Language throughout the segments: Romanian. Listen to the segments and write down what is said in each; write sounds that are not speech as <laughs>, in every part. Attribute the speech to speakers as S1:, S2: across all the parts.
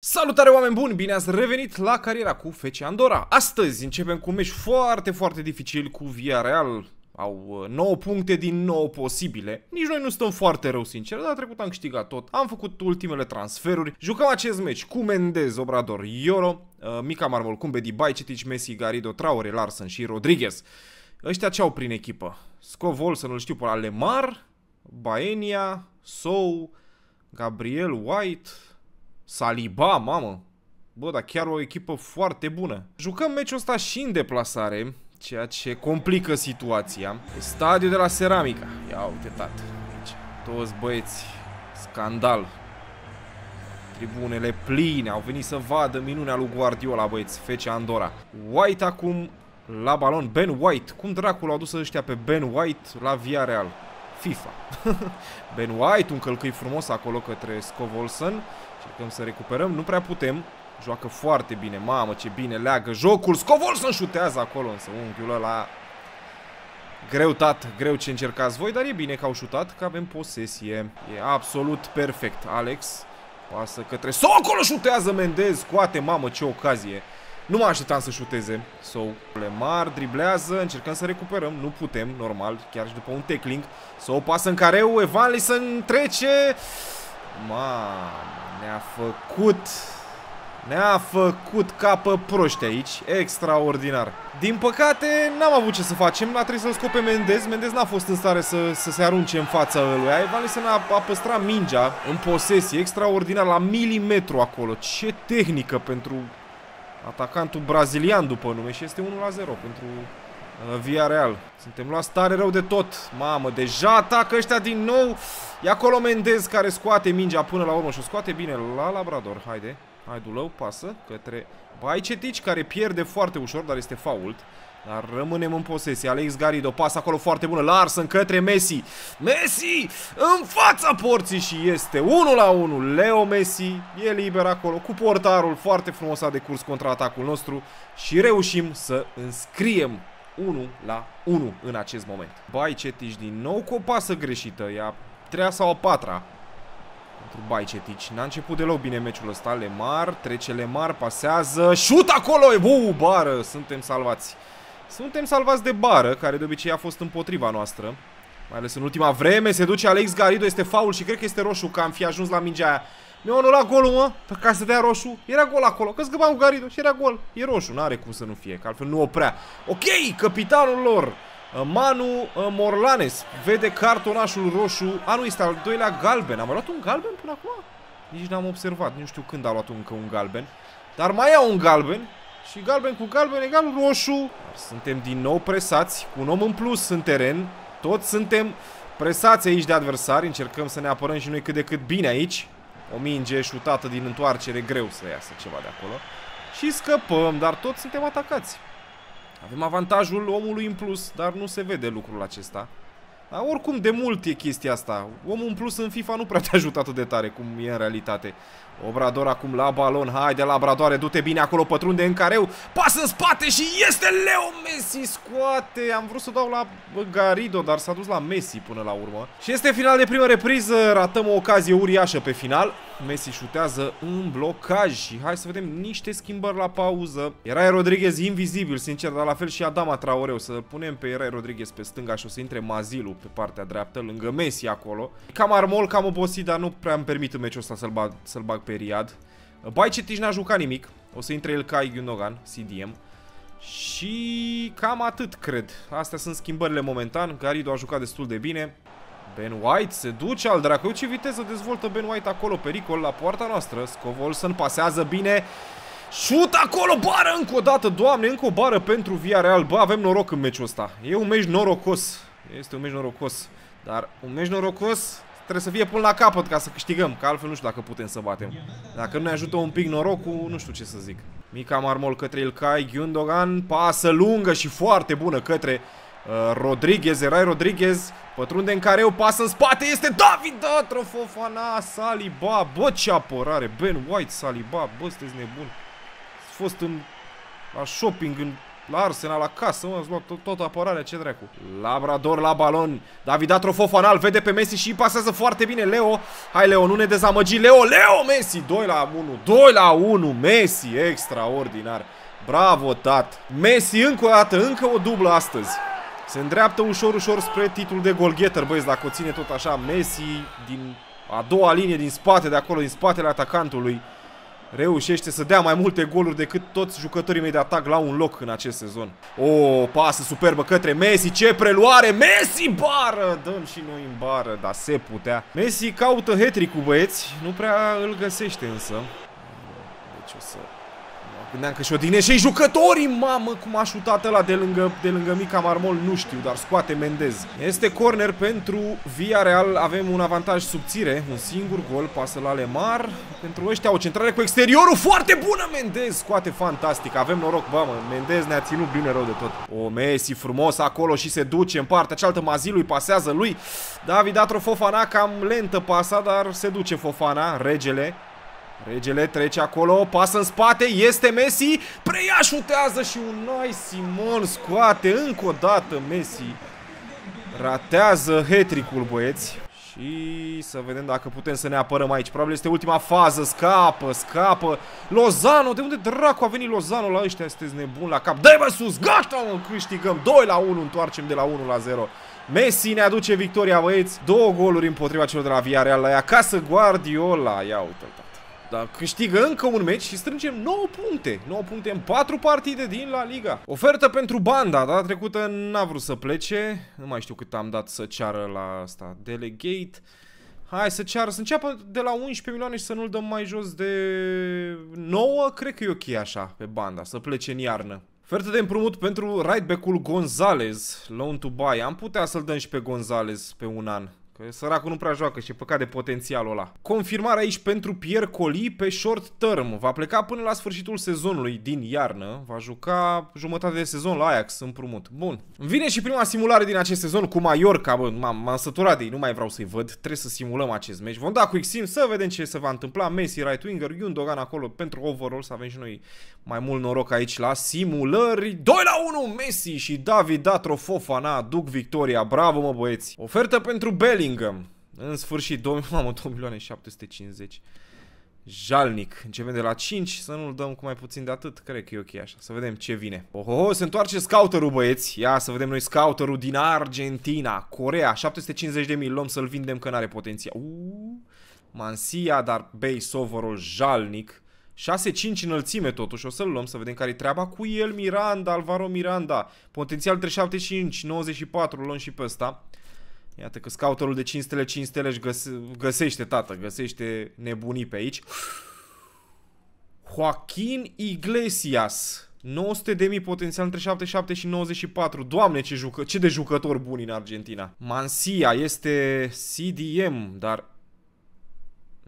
S1: Salutare oameni buni, bine ați revenit la cariera cu FC Andorra. Astăzi începem cu un meci foarte, foarte dificil cu Villarreal. Au 9 uh, puncte din 9 posibile. Nici noi nu stăm foarte rău, sincer, dar trecut am câștigat tot. Am făcut ultimele transferuri. Jucăm acest meci cu Mendez, Obrador, Ioro, uh, Mica Marmol, Cumbedi, Bajcetic, Messi, Garido, Traore, Larsen și Rodriguez. Ăștia ce au prin echipă? Scovol, să nu-l știu pe la Lemar, Baenia, Sou, Gabriel White, Saliba, mamă. Bă, dar chiar o echipă foarte bună. Jucăm meciul ăsta și în deplasare, ceea ce complică situația. Stadiul de la Ceramica. Ia uite, tată. Deci, toți băieți. Scandal. Tribunele pline. Au venit să vadă minunea lui Guardiola, băieți. Fece Andorra. White acum la balon. Ben White. Cum dracul au dus ăștia pe Ben White la Via Real? FIFA. <laughs> ben White, un călcâi frumos acolo către Scovolson. Încercăm să recuperăm, nu prea putem. Joacă foarte bine, mamă ce bine leagă jocul. Scovol să șutează acolo, însă unghiul ăla... Greu, tat, greu ce încercați voi, dar e bine că au șutat, că avem posesie. E absolut perfect. Alex pasă către... Sau acolo șutează Mendez, scoate, mamă ce ocazie. Nu mă așteptam să șuteze. Sau Lemar driblează, încercăm să recuperăm. Nu putem, normal, chiar și după un tackling. Sau pasă în careu, Evan Lison trece... Mamă, ne-a făcut... Ne-a făcut capă proști aici. Extraordinar. Din păcate, n-am avut ce să facem. A trebuit să-l scope Mendez. Mendez n-a fost în stare să, să se arunce în fața lui. Evanilson a, a păstrat mingea în posesie. Extraordinar, la milimetru acolo. Ce tehnică pentru atacantul brazilian după nume. Și este 1 la 0 pentru uh, Via Real. Suntem luați tare rău de tot. Mamă, deja atacă ăștia din nou. E acolo Mendez care scoate mingea până la urmă și o scoate bine la Labrador. Haide, hai Dulău, pasă către Bajcetic care pierde foarte ușor, dar este fault. Dar rămânem în posesie. Alex Garido pasă acolo foarte bună. Larsen către Messi. Messi în fața porții și este 1 la 1. Leo Messi e liber acolo cu portarul. Foarte frumos a decurs contra atacul nostru și reușim să înscriem 1 la 1 în acest moment. Bajcetic din nou cu o pasă greșită. Ia treia sau a patra pentru Bajcetic. N-a început deloc bine meciul ăsta. Lemar, trece Lemar, pasează, șut acolo! Uu, bară! Suntem salvați. Suntem salvați de bară, care de obicei a fost împotriva noastră. Mai ales în ultima vreme, se duce Alex Garido, este faul și cred că este roșu, că am fi ajuns la mingea aia. Mi-a anulat golul, mă, ca să dea roșu. Era gol acolo, că scăpam cu Garido și era gol. E roșu, n-are cum să nu fie, că altfel nu oprea. Ok, capitanul lor, Uh, Manu uh, Morlanes vede cartonașul roșu. A, nu, este al doilea galben. Am mai luat un galben până acum? Nici n-am observat. Nu știu când a luat încă un galben. Dar mai au un galben. Și galben cu galben egal roșu. Suntem din nou presați. Cu un om în plus în teren. Toți suntem presați aici de adversari. Încercăm să ne apărăm și noi cât de cât bine aici. O minge șutată din întoarcere. Greu să iasă ceva de acolo. Și scăpăm, dar toți suntem atacați. Avem avantajul omului în plus, dar nu se vede lucrul acesta. Dar oricum, de mult e chestia asta. Omul în plus în FIFA nu prea te ajută atât de tare cum e în realitate. Obrador acum la balon. Haide, Labradoare, du-te bine acolo, pătrunde în careu. Pasă în spate și este Leo Messi, scoate. Am vrut să dau la Garido, dar s-a dus la Messi până la urmă. Și este final de primă repriză. Ratăm o ocazie uriașă pe final. Messi șutează în blocaj și hai să vedem niște schimbări la pauză. Era Rodriguez invizibil, sincer, dar la fel și Adama Traoreu. Să punem pe Era Rodriguez pe stânga și o să intre Mazilu pe partea dreaptă, lângă Messi acolo. Cam armol, cam obosit, dar nu prea îmi permit în meciul ăsta să-l bag, să bag pe Riad. Bajcetic n-a jucat nimic. O să intre el ca Gundogan, CDM. Și cam atât, cred. Astea sunt schimbările momentan. Garido a jucat destul de bine. Ben White se duce al dracu. Ce viteză dezvoltă Ben White acolo. Pericol la poarta noastră. Scovolson pasează bine. Șut acolo, bară încă o dată, doamne, încă o bară pentru Via Real. Bă, avem noroc în meciul ăsta. E un meci norocos. Este un meci norocos. Dar un meci norocos trebuie să fie până la capăt ca să câștigăm. Că altfel nu știu dacă putem să batem. Dacă nu ne ajută un pic norocul, nu știu ce să zic. Mica Marmol către Ilkay, Gundogan, pasă lungă și foarte bună către Uh, Rodriguez, Erai Rodriguez Pătrunde în careu, pasă în spate Este David Datro, Fofana, Saliba Bă, ce apărare, Ben White, Saliba Bă, sunteți nebuni Ați fost în, la shopping în la Arsenal acasă, mă, ați luat tot, tot apărarea, ce dracu. Labrador la balon, David Atrofofana îl vede pe Messi și pasează foarte bine Leo. Hai Leo, nu ne dezamăgi, Leo, Leo, Messi, 2 la 1, 2 la 1, Messi, extraordinar. Bravo, tat. Messi încă o dată, încă o dublă astăzi. Se îndreaptă ușor, ușor spre titlul de golgheter, băieți, dacă o ține tot așa Messi din a doua linie din spate, de acolo, din spatele atacantului reușește să dea mai multe goluri decât toți jucătorii mei de atac la un loc în acest sezon. O, pasă superbă către Messi, ce preluare! Messi bară! Dăm și noi în bară, dar se putea. Messi caută hat băieți, nu prea îl găsește însă. Deci o să Gândeam că și odinește și jucătorii, mamă, cum a șutat ăla de lângă, de lângă Mica Marmol, nu știu, dar scoate Mendez. Este corner pentru Villarreal, avem un avantaj subțire, un singur gol, pasă la Lemar. Pentru ăștia o centrare cu exteriorul, foarte bună Mendez, scoate fantastic, avem noroc, bă, mă, Mendez ne-a ținut bine rău de tot. O, Messi frumos acolo și se duce în partea cealaltă, Mazilui pasează lui. David Atro Fofana cam lentă pasa, dar se duce Fofana, regele. Regele trece acolo, pasă în spate, este Messi, preia, șutează și un noi Simon scoate încă o dată Messi. Ratează hetricul băieți. Și să vedem dacă putem să ne apărăm aici. Probabil este ultima fază. Scapă, scapă. Lozano, de unde dracu a venit Lozano la ăștia? Sunteți nebun la cap. Dă-i sus, gata mă, câștigăm. 2 la 1, întoarcem de la 1 la 0. Messi ne aduce victoria, băieți. Două goluri împotriva celor de la Villarreal la ea. Acasă Guardiola. Ia uite-l. Dar câștigă încă un meci și strângem 9 puncte. 9 puncte în 4 partide din La Liga. Ofertă pentru banda. Data trecută n-a vrut să plece. Nu mai știu cât am dat să ceară la asta. Delegate. Hai să ceară, să înceapă de la 11 milioane și să nu-l dăm mai jos de 9. Cred că e ok așa pe banda, să plece în iarnă. Ofertă de împrumut pentru right back-ul Gonzalez, loan to buy. Am putea să-l dăm și pe Gonzalez pe un an. Că săracul nu prea joacă și e păcat de potențialul ăla. Confirmarea aici pentru Pierre Colli pe short term. Va pleca până la sfârșitul sezonului din iarnă. Va juca jumătate de sezon la Ajax împrumut. Bun. Vine și prima simulare din acest sezon cu Mallorca. Bă, m-am săturat de ei, nu mai vreau să-i văd. Trebuie să simulăm acest meci. Vom da cu Xim să vedem ce se va întâmpla. Messi, right winger, Gundogan acolo pentru overall. Să avem și noi mai mult noroc aici la simulări. 2 la 1 Messi și David Datro Fofana duc victoria. Bravo mă băieți. Ofertă pentru Belly Bellingham. În sfârșit, 2, <laughs> mamă, 2 milioane 750. Jalnic. Începem de la 5, să nu-l dăm cu mai puțin de atât. Cred că e ok așa. Să vedem ce vine. Oho, se întoarce scouterul, băieți. Ia să vedem noi scouterul din Argentina. Corea, 750 de mii. Luăm să-l vindem că n-are potențial. Uuu. Mansia, dar base overall jalnic. 6-5 înălțime totuși, o să-l luăm să vedem care-i treaba cu el, Miranda, Alvaro Miranda, potențial 375, 94, luăm și pe ăsta. Iată că scouterul de 5 stele, 5 stele își găse găsește, tată, găsește nebunii pe aici. Joaquin Iglesias. 900 de mii potențial între 77 și 94. Doamne, ce, jucă, ce de jucători buni în Argentina. Mansia este CDM, dar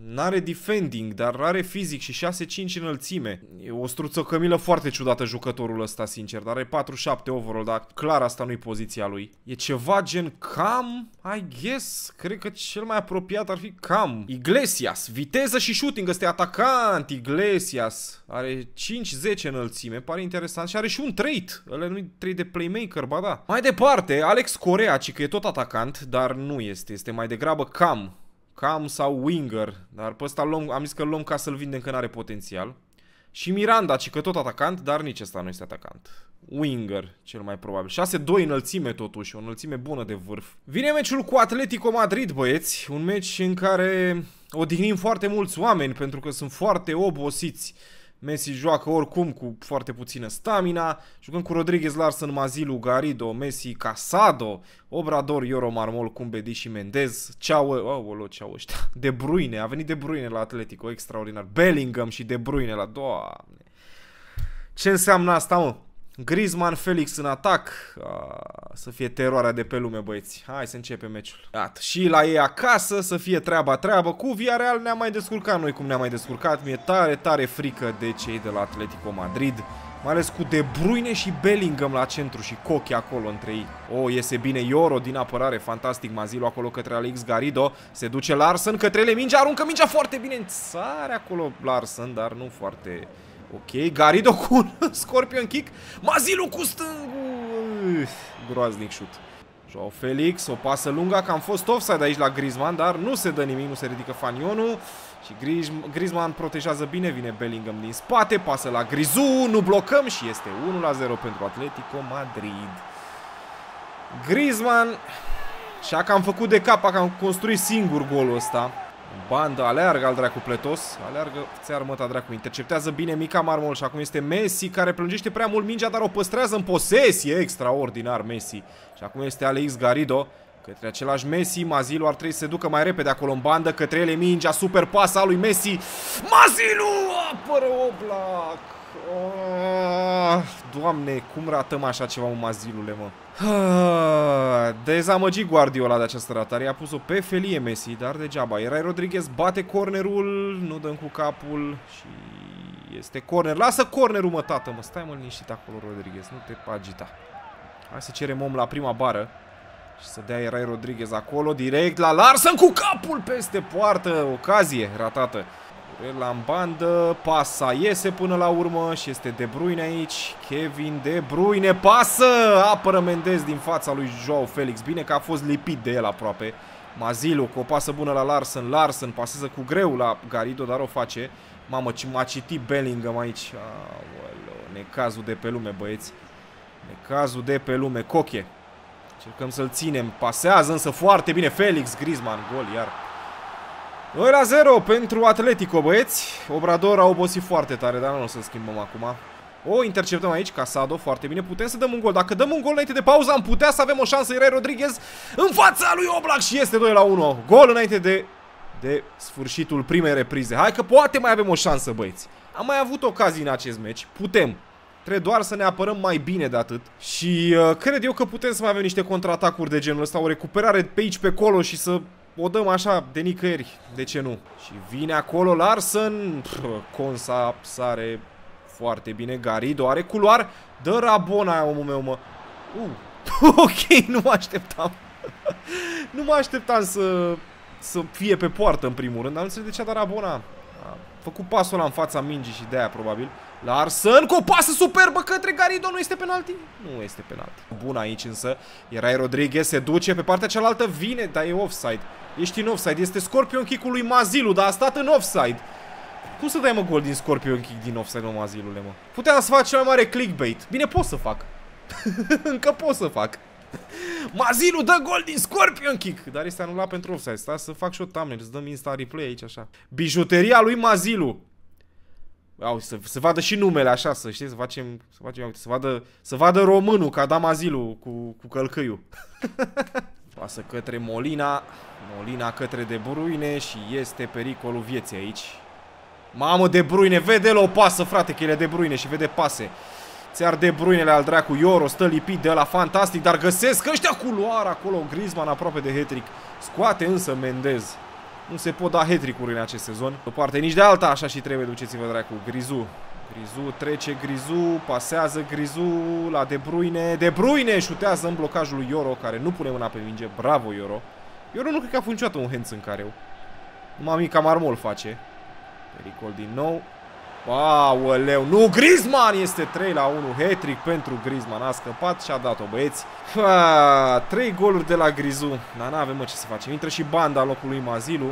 S1: N-are defending, dar are fizic și 6-5 înălțime. E o struță cămilă foarte ciudată jucătorul ăsta, sincer. Dar are 47 overall, dar clar asta nu-i poziția lui. E ceva gen cam, I guess. Cred că cel mai apropiat ar fi cam. Iglesias, viteză și shooting, ăsta e atacant. Iglesias are 5-10 înălțime, pare interesant. Și are și un trait. Ăla nu-i trait de playmaker, ba da. Mai departe, Alex Corea, ci că e tot atacant, dar nu este. Este mai degrabă cam. Cam sau Winger, dar pe ăsta luăm, am zis că luăm ca să-l vindem că n-are potențial. Și Miranda, ci că tot atacant, dar nici ăsta nu este atacant. Winger, cel mai probabil. 6-2 înălțime totuși, o înălțime bună de vârf. Vine meciul cu Atletico Madrid, băieți. Un meci în care odihnim foarte mulți oameni pentru că sunt foarte obosiți. Messi joacă oricum cu foarte puțină stamina. Jucăm cu Rodriguez, Larsen, Mazilu, Garido, Messi, Casado, Obrador, Ioro, Marmol, Cumbedi și Mendez. Ceau, oh, oh, ceau ăștia. De Bruyne, a venit De Bruyne la Atletico, extraordinar. Bellingham și De Bruyne la... Doamne. Ce înseamnă asta, mă? Griezmann, Felix în atac. A, să fie teroarea de pe lume, băieți. Hai să începem meciul. Iată. Și la ei acasă să fie treaba treabă. Cu Villarreal ne-am mai descurcat noi cum ne-am mai descurcat. Mi-e tare, tare frică de cei de la Atletico Madrid. Mai ales cu De Bruyne și Bellingham la centru și Cochi acolo între ei. O, oh, iese bine Ioro din apărare, fantastic Mazilo acolo către Alex Garido. Se duce Larsen către ele, mingea, aruncă mingea foarte bine în țară acolo Larsen, dar nu foarte Ok, Garido cu un <laughs> Scorpion Kick. Mazilu cu stângul. Groaznic șut. Joao Felix, o pasă lungă, că am fost offside aici la Griezmann, dar nu se dă nimic, nu se ridică Fanionu. Și Griezmann protejează bine, vine Bellingham din spate, pasă la Grizu, nu blocăm și este 1-0 pentru Atletico Madrid. Griezmann, și că am făcut de cap, că am construit singur golul ăsta. Bandă, aleargă al dracu pletos, aleargă, ți armăta dracu, interceptează bine Mica Marmol și acum este Messi care plângește prea mult mingea, dar o păstrează în posesie, extraordinar Messi. Și acum este Alex Garido, către același Messi, Mazilu ar trebui să se ducă mai repede acolo în bandă, către ele mingea, super pasa lui Messi. Mazilu apără Oblak! Oh, doamne, cum ratăm așa ceva, mă, Mazilule, mă? Ah, dezamăgit Guardiola de această ratare, a pus-o pe felie Messi, dar degeaba. Era Rodriguez, bate cornerul, nu dăm cu capul și este corner. Lasă cornerul, mă, tată, mă, stai mă liniștit acolo, Rodriguez, nu te agita. Hai să cerem om la prima bară. Și să dea Erai Rodriguez acolo, direct la Larsen cu capul peste poartă. Ocazie ratată. La în bandă, pasa iese până la urmă și este De Bruyne aici. Kevin De Bruyne pasă, apără Mendez din fața lui Joao Felix. Bine că a fost lipit de el aproape. Mazilu cu o pasă bună la Larsen. Larsen pasează cu greu la Garido, dar o face. Mamă, ce m-a citit Bellingham aici. Aoleu, necazul de pe lume, băieți. Necazul de pe lume. Coche. Încercăm să-l ținem. Pasează însă foarte bine Felix Griezmann. Gol iar. 2 la 0 pentru Atletico, băieți. Obrador a obosit foarte tare, dar nu o să schimbăm acum. O interceptăm aici, Casado, foarte bine. Putem să dăm un gol. Dacă dăm un gol înainte de pauză, am putea să avem o șansă. Irai Rodriguez în fața lui Oblak și este 2 la 1. Gol înainte de, de sfârșitul primei reprize. Hai că poate mai avem o șansă, băieți. Am mai avut ocazii în acest meci. Putem. Trebuie doar să ne apărăm mai bine de atât. Și uh, cred eu că putem să mai avem niște contraatacuri de genul ăsta, o recuperare pe aici, pe acolo și să o dăm așa de nicăieri. De ce nu? Și vine acolo Larsen. Pff, Consa sare foarte bine. Garido are culoar. Dă Rabona aia, omul meu, mă. Uh. <laughs> ok, nu mă așteptam. <laughs> nu mă așteptam să, să fie pe poartă în primul rând. Dar nu înțeleg de ce a dat Rabona. A făcut pasul ăla în fața mingii și de aia probabil. Larsen cu o pasă superbă către Garido, nu este penalti? Nu este penalti. Bun aici însă, era Rodriguez, se duce pe partea cealaltă, vine, dar e offside. Ești în offside, este Scorpion kick-ul lui Mazilu, dar a stat în offside. Cum să dai mă gol din Scorpion kick din offside, mă, Mazilule, mă? Puteam să fac cel mai mare clickbait. Bine, pot să fac. <laughs> Încă pot să fac. <laughs> Mazilu dă gol din Scorpion Kick Dar este anulat pentru offside Stai să fac și o thumbnail Să dăm insta replay aici așa Bijuteria lui Mazilu au, să, să vadă și numele așa, să știi, să facem, să facem, uite, să vadă, să vadă românul ca Damazilu cu, cu călcâiul. <laughs> Pasă către Molina, Molina către De Bruyne și este pericolul vieții aici. Mamă, De Bruyne, vede-l o pasă, frate, că el e De Bruyne și vede pase. Ți-ar De Bruinele al dracu, Ioro stă lipit de la fantastic, dar găsesc ăștia culoare acolo, Griezmann aproape de hat Scoate însă Mendez. Nu se pot da hat în acest sezon. De o parte nici de alta, așa și trebuie, duceți-vă dracu. Grizu. Grizu trece Grizu, pasează Grizu la De Bruyne. De Bruyne șutează în blocajul lui Ioro, care nu pune mâna pe minge. Bravo, Ioro. Ioro nu cred că a fost niciodată un hands în careu. Numai mica marmol face. Pericol din nou. Aoleu, nu, Griezmann este 3 la 1, hat pentru Griezmann, a scăpat și a dat-o băieți. Ha, 3 goluri de la Grizu, dar n-avem mă ce să facem, intră și banda în locul lui Mazilu.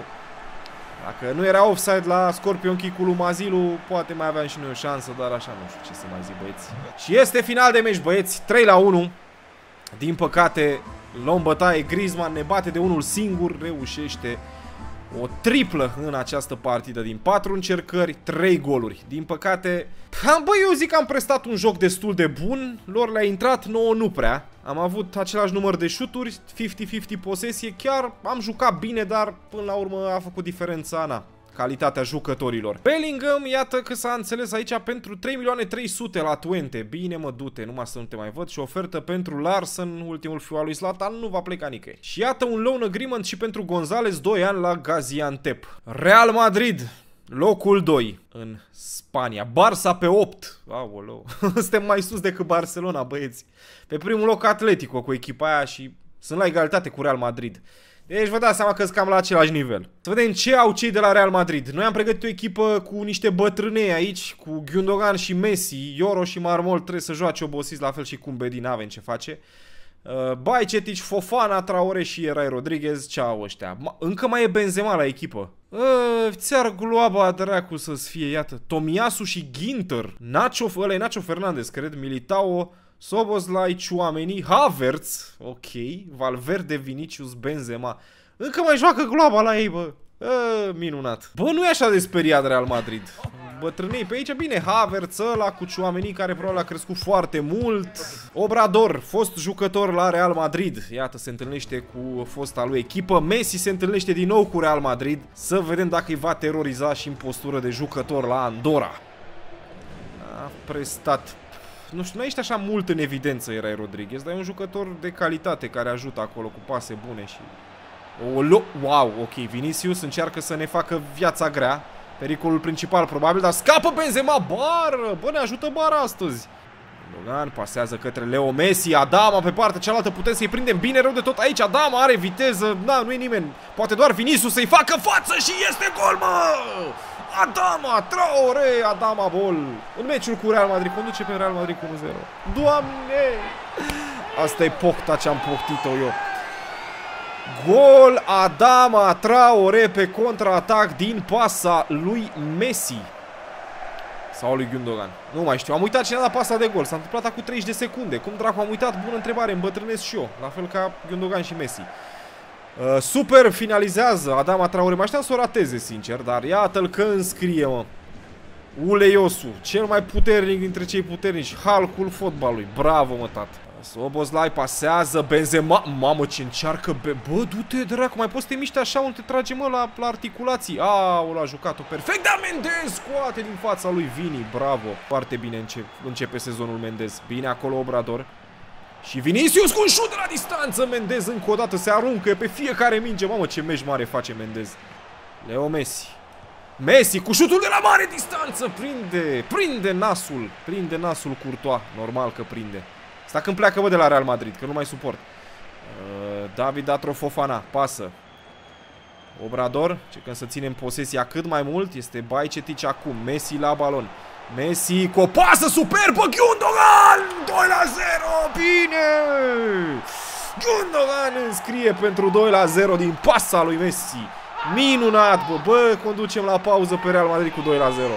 S1: Dacă nu era offside la Scorpion kick-ul lui Mazilu, poate mai aveam și noi o șansă, dar așa nu știu ce să mai zic băieți. Și este final de meci băieți, 3 la 1. Din păcate, luăm bătaie, Griezmann ne bate de unul singur, reușește o triplă în această partidă din 4 încercări, 3 goluri. Din păcate, băi, eu zic că am prestat un joc destul de bun, lor le-a intrat, nouă nu prea. Am avut același număr de șuturi, 50-50 posesie, chiar am jucat bine, dar până la urmă a făcut diferența Ana calitatea jucătorilor. Bellingham, iată că s-a înțeles aici pentru 3 milioane 300 la Twente. Bine mă, du-te, numai să nu te mai văd. Și ofertă pentru Larsen, ultimul fiu al lui Zlatan, nu va pleca nicăieri. Și iată un loan agreement și pentru Gonzales, 2 ani la Gaziantep. Real Madrid, locul 2 în Spania. Barça pe 8. Aoleu. <laughs> Suntem mai sus decât Barcelona, băieți. Pe primul loc Atletico cu echipa aia și sunt la egalitate cu Real Madrid. Deci vă dați seama că sunt cam la același nivel. Să vedem ce au cei de la Real Madrid. Noi am pregătit o echipă cu niște bătrânei aici, cu Gundogan și Messi, Ioro și Marmol trebuie să joace obosiți, la fel și cum Bedi n-avem ce face. Uh, Bajcetic, Fofana, Traore și Erai Rodriguez, ce au ăștia? Ma, încă mai e Benzema la echipă. Uh, ți-ar gloaba dracu să-ți fie, iată. Tomiasu și Ginter. Nacho, ăla e Nacho Fernandez, cred, Militao, Soboslai, Chouameni, Havertz, ok, Valverde, Vinicius, Benzema. Încă mai joacă gloaba la ei, bă. Uh, minunat. Bă, nu e așa de speriat Real Madrid. Bătrânei pe aici, bine, Havertz ăla cu Chouameni care probabil a crescut foarte mult. Obrador, fost jucător la Real Madrid. Iată, se întâlnește cu fosta lui echipă. Messi se întâlnește din nou cu Real Madrid. Să vedem dacă îi va teroriza și în postură de jucător la Andorra. A prestat nu știu, nu ești așa mult în evidență, erai Rodriguez, dar e un jucător de calitate care ajută acolo cu pase bune și... O, wow, ok, Vinicius încearcă să ne facă viața grea. Pericolul principal probabil, dar scapă Benzema, bară! Bă, ne ajută bara astăzi. Logan pasează către Leo Messi, Adama pe partea cealaltă, putem să-i prindem bine rău de tot aici, Adama are viteză, da, nu e nimeni, poate doar Vinicius să-i facă față și este gol, mă! Adama, Traore, Adama Bol. În meciul cu Real Madrid, conduce pe Real Madrid cu 1-0. Doamne! Asta e pocta ce am poctit-o eu. Gol Adama Traore pe contraatac din pasa lui Messi. Sau lui Gundogan. Nu mai știu. Am uitat cine a dat pasa de gol. S-a întâmplat acum 30 de secunde. Cum dracu am uitat? Bună întrebare. Îmbătrânesc și eu. La fel ca Gundogan și Messi. Uh, super finalizează Adama Traore. Mă așteam să o rateze, sincer. Dar iată-l că înscrie, mă. Uleiosu. Cel mai puternic dintre cei puternici. Halcul fotbalului. Bravo, mă, tată. Sobozlai pasează, Benzema, mamă ce încearcă, be... bă, du-te dracu, mai poți să te miști așa unde te trage mă la, la articulații, auu, a jucat-o perfect, da, Mendez scoate din fața lui Vini, bravo, foarte bine începe, începe sezonul Mendez, bine acolo Obrador, și Vinicius cu un șut de la distanță, Mendez încă o dată se aruncă pe fiecare minge, mamă ce meci mare face Mendez, Leo Messi, Messi cu șutul de la mare distanță, prinde, prinde nasul, prinde nasul Courtois, normal că prinde. Asta când pleacă, bă, de la Real Madrid, că nu mai suport. Uh, David Atrofofana, pasă. Obrador, ce când să ținem posesia cât mai mult, este Bajcetic acum, Messi la balon. Messi cu o pasă superbă, Gundogan! 2 la 0, bine! Gundogan înscrie pentru 2 la 0 din pasa lui Messi. Minunat, bă, bă, conducem la pauză pe Real Madrid cu 2 la 0.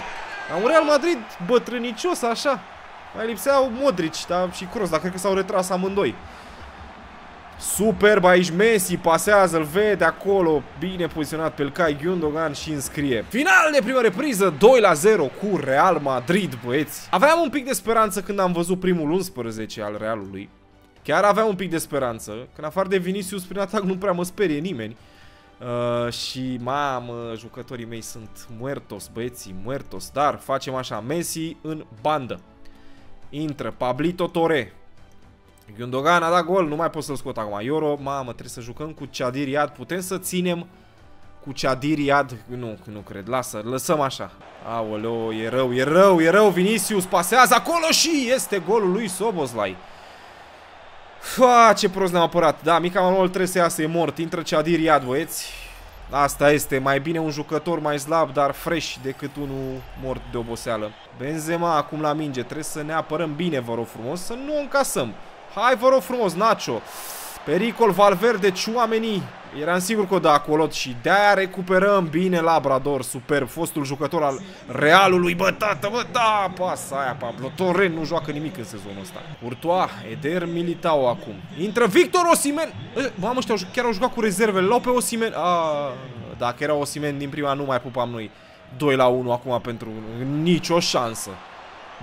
S1: Am un Real Madrid bătrânicios, așa. Mai lipseau Modric da, și Kroos, dar cred că s-au retras amândoi. Superb aici Messi, pasează, îl vede acolo, bine poziționat pe Ilkay Gundogan și înscrie. Final de primă repriză, 2 la 0 cu Real Madrid, băieți. Aveam un pic de speranță când am văzut primul 11 al Realului. Chiar aveam un pic de speranță, când afară de Vinicius prin atac nu prea mă sperie nimeni. Uh, și mamă, jucătorii mei sunt muertos, băieții, muertos. Dar facem așa, Messi în bandă. Intră Pablito Tore. Gundogan a dat gol, nu mai pot să-l scot acum. Ioro, mamă, trebuie să jucăm cu Chadir Iad. Putem să ținem cu Chadir Iad? Nu, nu cred. Lasă, lăsăm așa. Aoleo, e rău, e rău, e rău. Vinicius pasează acolo și este golul lui Soboslai. Fa, ce prost ne-am apărat. Da, Mica Manuel trebuie să iasă, e mort. Intră Chadir Iad, băieți. Asta este, mai bine un jucător mai slab, dar fresh decât unul mort de oboseală. Benzema acum la minge, trebuie să ne apărăm bine, vă rog frumos, să nu încasăm. Hai, vă rog frumos, Nacho. Pericol Valverde, Ciuameni. Eram sigur că o da acolo și de-aia recuperăm bine Labrador, superb, fostul jucător al Realului, bă, tată, bă, da, pasa aia, Pablo Torren nu joacă nimic în sezonul ăsta. Urtoa, Eder Militao acum. Intră Victor Osimen. Mamă, ăștia chiar au jucat cu rezervele, l-au pe Osimen. Ah, dacă era Osimen din prima, nu mai pupam noi. 2 la 1 acum pentru nicio șansă.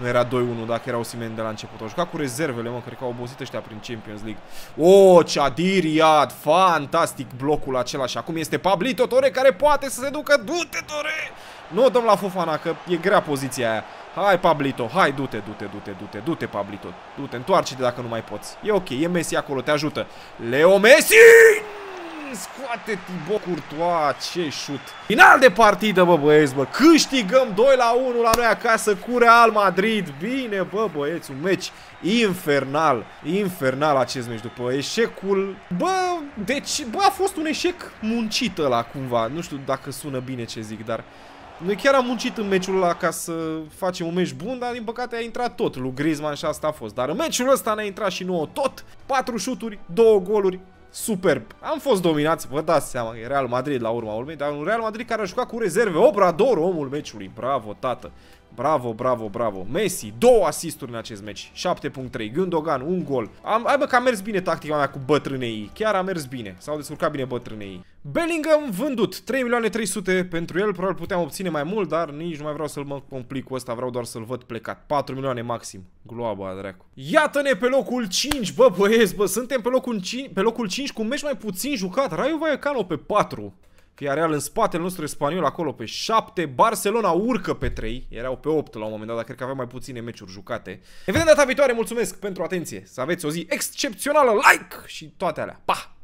S1: Nu era 2-1 dacă era Osimen de la început. Au jucat cu rezervele, mă, cred că au obosit ăștia prin Champions League. O, oh, Chadir Iad, fantastic blocul acela și acum este Pablito Tore care poate să se ducă. Du-te, Tore! Nu o dăm la Fofana, că e grea poziția aia. Hai, Pablito, hai, du-te, du-te, du-te, du-te, du-te, Pablito. Du-te, întoarce-te dacă nu mai poți. E ok, e Messi acolo, te ajută. Leo Messi! Scoate Thibaut Courtois, ce șut. Final de partidă, bă băieți, bă, câștigăm 2 la 1 la noi acasă cu Real Madrid. Bine, bă băieți, un meci infernal, infernal acest meci după eșecul. Bă, deci, bă, a fost un eșec muncit ăla cumva, nu știu dacă sună bine ce zic, dar... Noi chiar am muncit în meciul ăla ca să facem un meci bun, dar din păcate a intrat tot lui Griezmann și asta a fost. Dar în meciul ăsta ne-a intrat și nouă tot. 4 șuturi, 2 goluri, superb. Am fost dominați, vă dați seama, e Real Madrid la urma urmei, dar un Real Madrid care a jucat cu rezerve, Obrador, omul meciului. Bravo, tată. Bravo, bravo, bravo. Messi, două asisturi în acest meci. 7.3. Gundogan, un gol. Am, hai bă că a mers bine tactica mea cu bătrânei. Chiar a mers bine. S-au descurcat bine bătrânei. Bellingham vândut. 3 milioane 300 pentru el. Probabil puteam obține mai mult, dar nici nu mai vreau să-l mă complic cu ăsta. Vreau doar să-l văd plecat. 4 milioane maxim. Gloaba, dracu. Iată-ne pe locul 5, bă băieți, bă. Suntem pe locul 5, pe locul 5 cu un meci mai puțin jucat. Raio Vallecano pe 4. Villarreal în spatele nostru spaniol acolo pe 7, Barcelona urcă pe 3, erau pe 8 la un moment dat, dar cred că aveam mai puține meciuri jucate. Ne vedem data viitoare, mulțumesc pentru atenție, să aveți o zi excepțională, like și toate alea, pa!